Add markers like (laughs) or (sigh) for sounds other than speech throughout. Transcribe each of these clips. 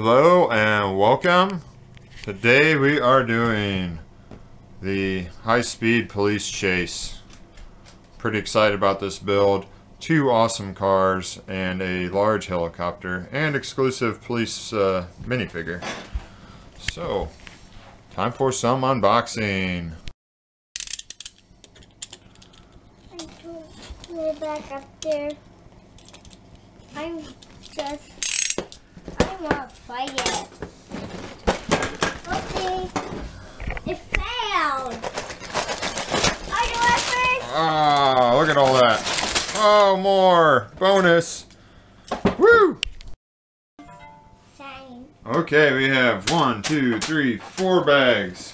Hello and welcome. Today we are doing the high-speed police chase. Pretty excited about this build. Two awesome cars and a large helicopter and exclusive police uh, minifigure. So, time for some unboxing. Way back up there. I'm just. Want to it. Okay. It failed. I do it first. Ah, look at all that. Oh, more. Bonus. Woo! Okay, we have one, two, three, four bags.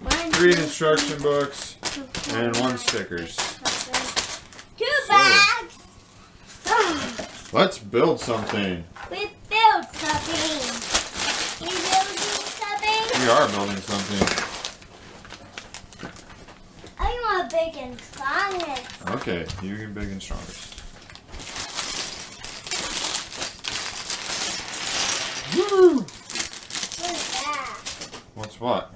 One, Three two, instruction books three, four, and one stickers. Two So- bags. Let's build something. we built something. We building something. We are building something. I want a big and strong. Okay, you get big and strongest. Woo! What's that? What's what?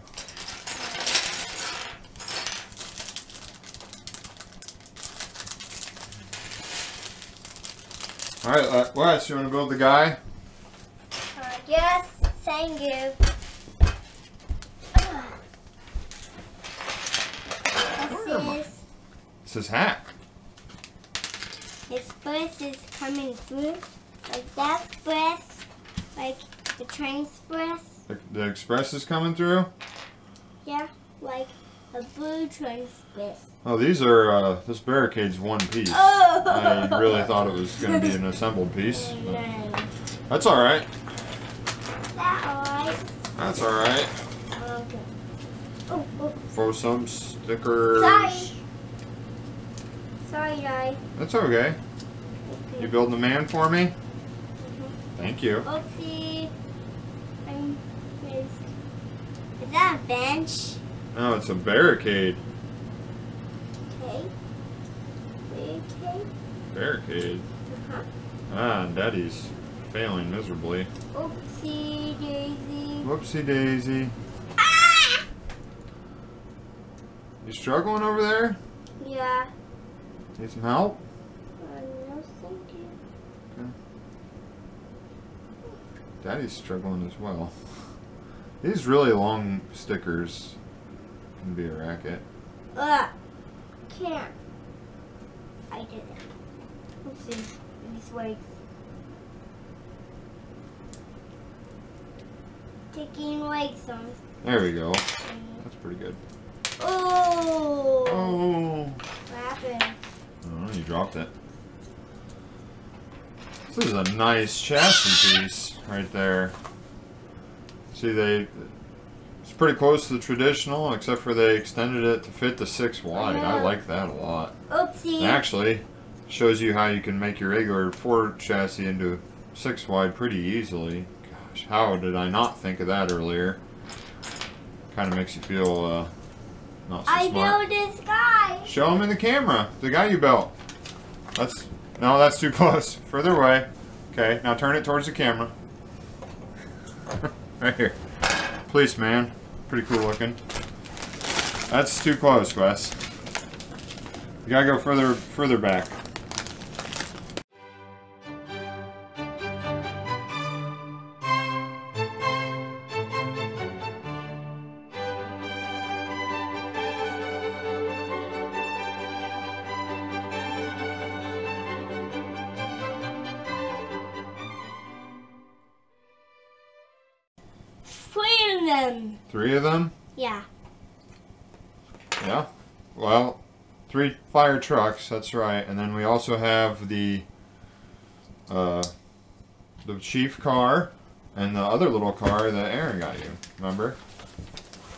Alright, uh, Wes, you want to build the guy? Uh, yes, thank you. Where am I? This is Says hat. his breath is coming through. Like that breath, like the train's breath. The, the express is coming through. Yeah, like a blue train's breath. Oh, these are, uh, this barricade's one piece. Oh! I really thought it was going to be an assembled piece. (laughs) That's alright. That alright? That's alright. Okay. Oh, oh, For some stickers. sorry. Sorry, guys. That's okay. You building the man for me? Thank you. Oopsie. I'm missed. Is that a bench? No, it's a barricade. Okay. Okay. Barricade. Uh-huh. Ah, Daddy's failing miserably. Oopsie daisy. Whoopsie daisy. Ah! You struggling over there? Yeah. Need some help? Uh, no, thank you. Daddy's struggling as well. These really long stickers can be a racket. Ugh. Can't. I did it. Oopsie. These works. Taking legs on. There we go. That's pretty good. Oh. Oh. What happened? You dropped it. This is a nice chassis piece right there. See, they it's pretty close to the traditional, except for they extended it to fit the six wide. I like that a lot. Oopsie. It actually shows you how you can make your regular four chassis into six wide pretty easily. Gosh, how did I not think of that earlier? Kind of makes you feel uh, not so I smart. built this guy. Show him in the camera. The guy you built. That's no, that's too (laughs) close. Further away. Okay, now turn it towards the camera. (laughs) right here. Policeman. Pretty cool looking. That's too close, Wes. You gotta go further further back. Three of them. Three of them? Yeah. Yeah. Well, three fire trucks, that's right. And then we also have the uh the chief car and the other little car that Aaron got you. Remember?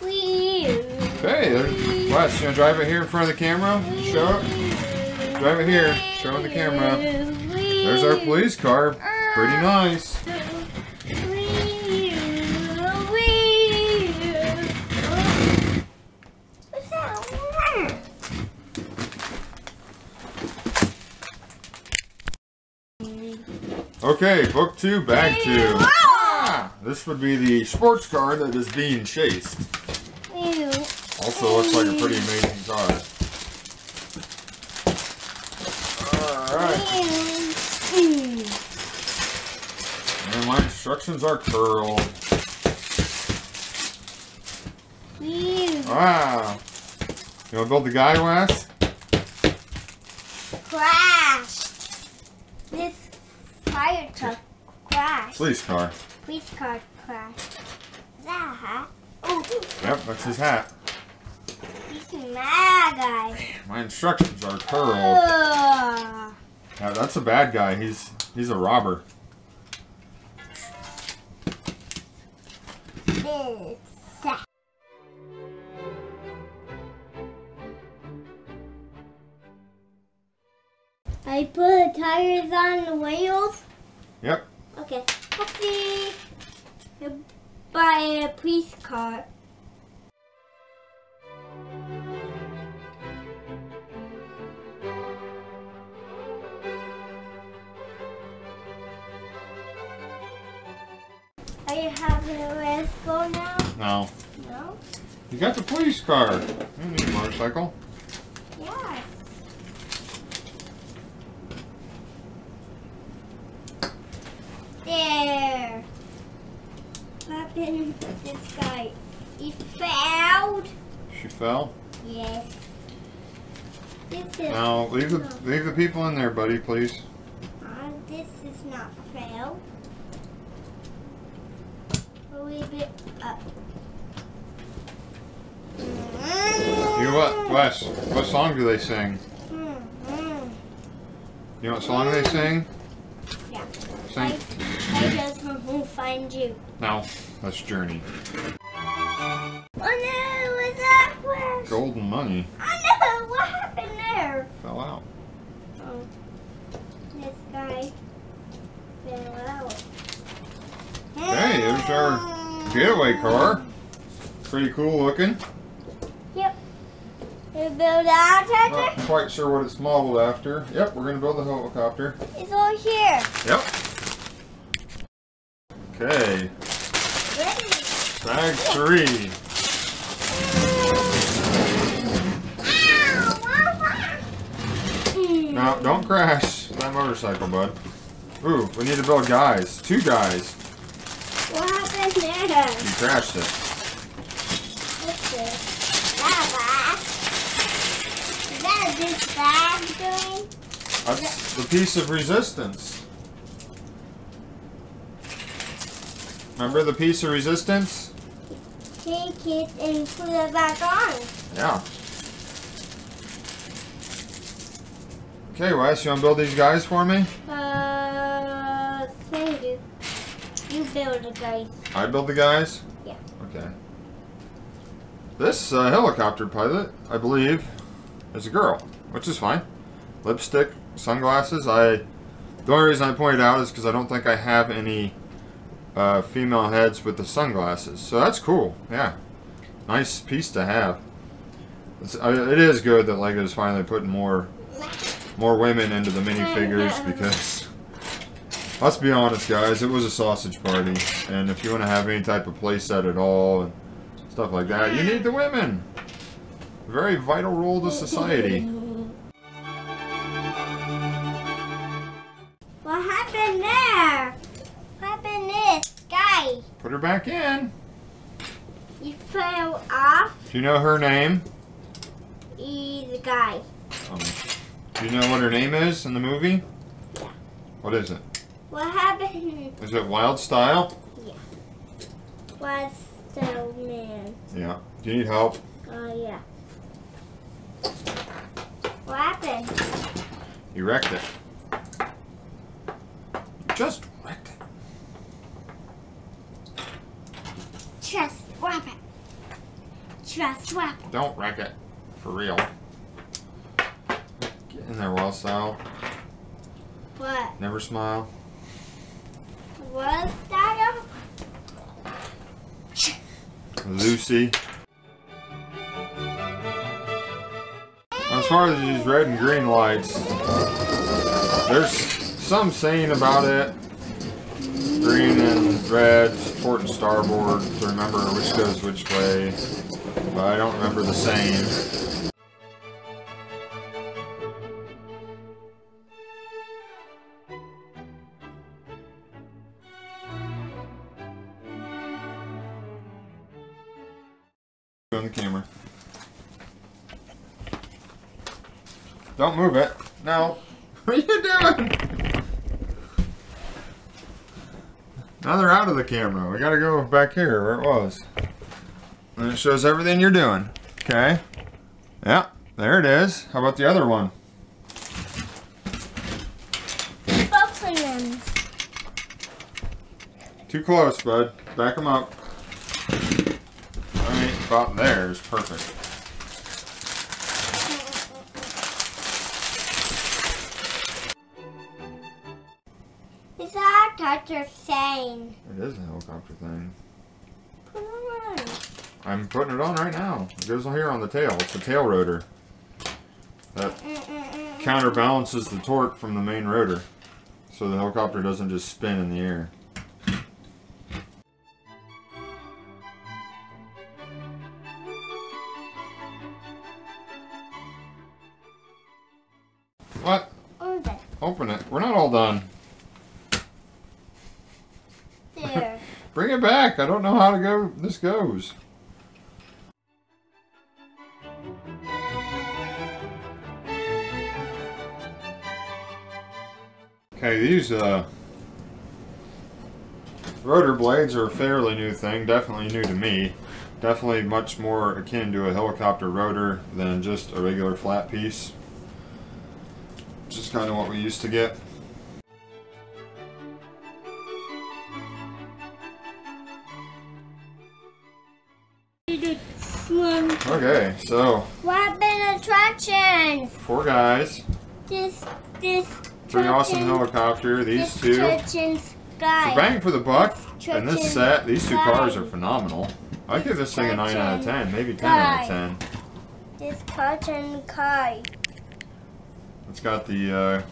Okay, there's Wes, you gonna drive it here in front of the camera? Show it. Drive it here. Show it the camera. There's our police car. Pretty nice. Okay, book two, bag two. Ah! This would be the sports car that is being chased. Also looks like a pretty amazing car. Alright. And my instructions are curled. Ew. Wow. You wanna build the guy, Wes? Crash. This fire truck crashed. Police car. Police car crash. Is that a hat? Oh, Yep, that's his hat. he's a mad guy. My instructions are curled. Ugh. Yeah, that's a bad guy. He's he's a robber. This. I put the tires on the wheels. Yep. Okay. Let's. Buy a police car. Are you having a red go now? No. No? You got the police car. You need a motorcycle. Yes. There. What this guy? He failed. She fell. Yes. This is Now leave the leave the people in there, buddy, please. uh, this is not fail. A little bit up. You what, Wes? What song do they sing? Mm-hmm. You know what song they sing? Yeah. Sing. I, I just want to find you. No, that's Journey. Oh no, what's that? Where? Golden Money Oh no, what happened there? fell out. Oh, this guy fell out. Hey, there's our getaway car. Pretty cool looking. Yep. You build out Not quite sure what it's modeled after. Yep, we're gonna build a helicopter. It's all here. Yep. Okay, bag three. Now, don't crash that motorcycle, bud. Ooh, we need to build guys. Two guys. What happened there? You crashed it. What's this? Lava. Is that a big bag doing? That's the piece of resistance. Remember the piece of resistance? Take it and put it back on. Yeah. Okay, Wes, you want to build these guys for me? Uh, thank you. You build it, guys. I build the guys? Yeah. Okay. This uh, helicopter pilot, I believe, is a girl, which is fine. Lipstick, sunglasses. I. The only reason I pointed out is because I don't think I have any uh, female heads with the sunglasses. So that's cool. Yeah. Nice piece to have. It's, uh, it is good that Lego's finally putting more more women into the minifigures because let's be honest guys it was a sausage party and if you want to have any type of playset at all and stuff like that you need the women very vital role to society her back in He fell off. do you know her name He's a guy. um, do you know what her name is in the movie Yeah. what is it What happened is it Wyldstyle was the man. yeah do you need help Oh yeah. What happened? you wrecked it just wrecked it Just swap it. Just swap don't wreck it for real get in there Wyldstyle What? never smile Was that Lucy. As far as these red and green lights, there's some saying about it. Green and red, port and starboard to remember which goes which way. But I don't remember the same. On the camera. Don't move it. No. (laughs) What are you doing? Now they're out of the camera. We gotta go back here where it was. And it shows everything you're doing. Okay. Yeah, there it is. How about the other one? Both. Too close, bud. Back them up. Alright, about there is perfect. It's a helicopter thing. It is a helicopter thing. I'm putting it on right now. It goes here on the tail. It's the tail rotor. That counterbalances the torque from the main rotor. So the helicopter doesn't just spin in the air. What? Okay. Open it. We're not all done. There. Bring it back. I don't know how to go. This goes. Okay, these uh, rotor blades are a fairly new thing. Definitely new to me. Definitely much more akin to a helicopter rotor than just a regular flat piece. Just kind of what we used to get. Okay, so Weapon attractions. four guys, This, this. pretty awesome helicopter. These this two. Sky. For bang for the buck, and this set, these two Sky. cars are phenomenal. I give this thing a 9 out of 10, maybe 10 out of 10. This cotton Kai. It's got the, uh,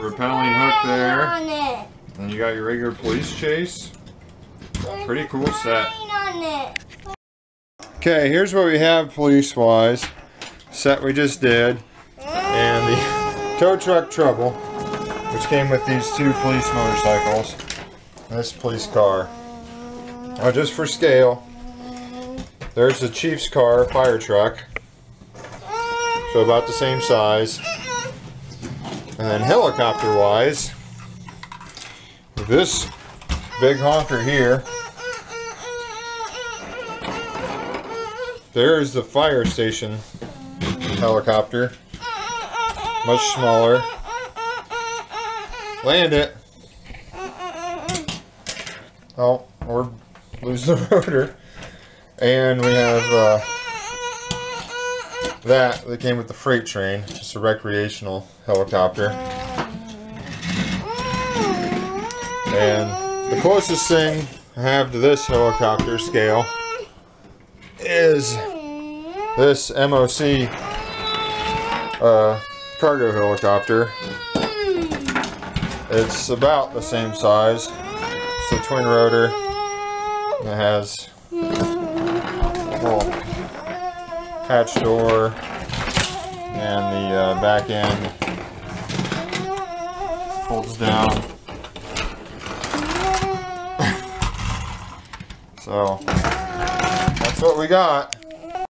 Repelling hook there. On it? and you got your regular police chase. Where's Pretty cool set. Line On it? Okay, here's what we have police-wise. Set we just did. And the (laughs) tow truck trouble, which came with these two police motorcycles. This police car. Now just for scale, there's the chief's car, fire truck. So about the same size. And then helicopter-wise, this big honker here, there's the fire station helicopter. Much smaller. Land it. Oh, or lose the rotor. And we have uh, that that came with the freight train, just a recreational helicopter. And the closest thing I have to this helicopter scale is this MOC uh, cargo helicopter. It's about the same size. It's a twin rotor. It has a little hatch door and the uh, back end folds down. (laughs) So what we got.